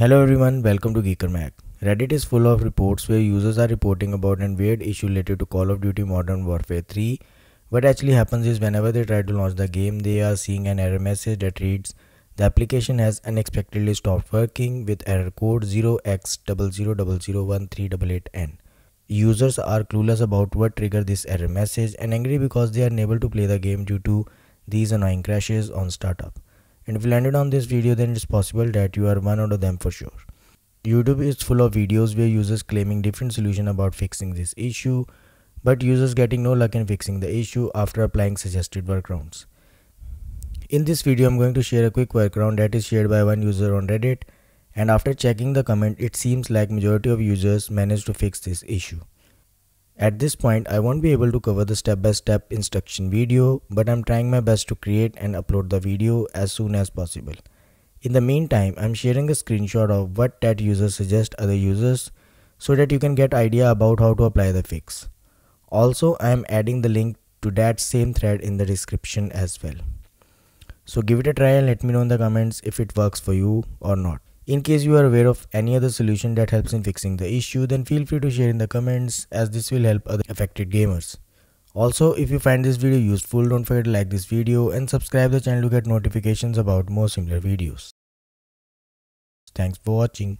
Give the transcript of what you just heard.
Hello everyone, welcome to GeekerMag. Reddit is full of reports where users are reporting about an weird issue related to Call of Duty Modern Warfare 3. What actually happens is whenever they try to launch the game, they are seeing an error message that reads, the application has unexpectedly stopped working with error code 0x00001388N. Users are clueless about what triggered this error message and angry because they are unable to play the game due to these annoying crashes on startup and if you landed on this video then it's possible that you are one out of them for sure. YouTube is full of videos where users claiming different solution about fixing this issue but users getting no luck in fixing the issue after applying suggested workarounds. In this video I'm going to share a quick workaround that is shared by one user on Reddit and after checking the comment it seems like majority of users managed to fix this issue. At this point, I won't be able to cover the step-by-step -step instruction video, but I'm trying my best to create and upload the video as soon as possible. In the meantime, I'm sharing a screenshot of what that user suggests other users so that you can get idea about how to apply the fix. Also, I am adding the link to that same thread in the description as well. So give it a try and let me know in the comments if it works for you or not. In case you are aware of any other solution that helps in fixing the issue, then feel free to share in the comments as this will help other affected gamers. Also, if you find this video useful, don't forget to like this video and subscribe the channel to get notifications about more similar videos. Thanks for watching.